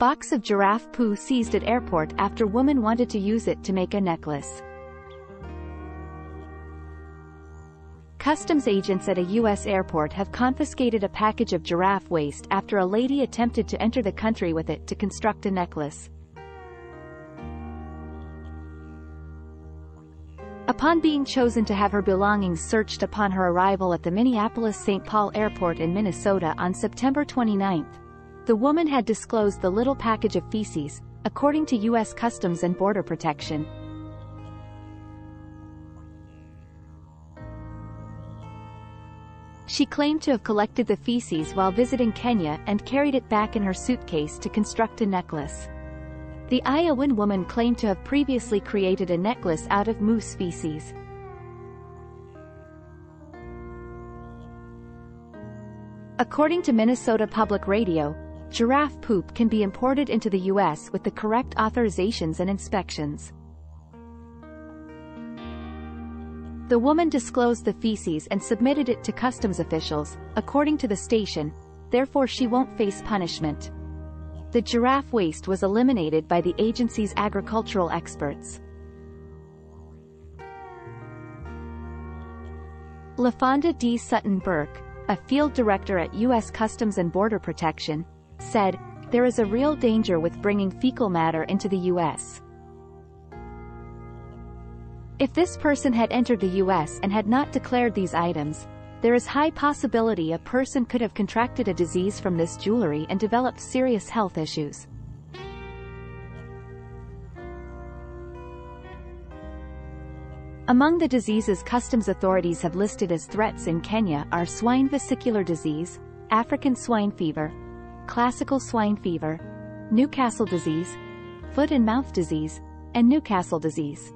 Box of giraffe poo seized at airport after woman wanted to use it to make a necklace. Customs agents at a U.S. airport have confiscated a package of giraffe waste after a lady attempted to enter the country with it to construct a necklace. Upon being chosen to have her belongings searched upon her arrival at the Minneapolis-St. Paul Airport in Minnesota on September 29, the woman had disclosed the little package of feces, according to U.S. Customs and Border Protection. She claimed to have collected the feces while visiting Kenya and carried it back in her suitcase to construct a necklace. The Iowan woman claimed to have previously created a necklace out of moose feces. According to Minnesota Public Radio, giraffe poop can be imported into the U.S. with the correct authorizations and inspections. The woman disclosed the feces and submitted it to customs officials, according to the station, therefore she won't face punishment. The giraffe waste was eliminated by the agency's agricultural experts. LaFonda D. Sutton Burke, a field director at U.S. Customs and Border Protection, said, there is a real danger with bringing fecal matter into the U.S. If this person had entered the U.S. and had not declared these items, there is high possibility a person could have contracted a disease from this jewelry and developed serious health issues. Among the diseases customs authorities have listed as threats in Kenya are swine vesicular disease, African swine fever, classical swine fever, Newcastle disease, foot and mouth disease, and Newcastle disease.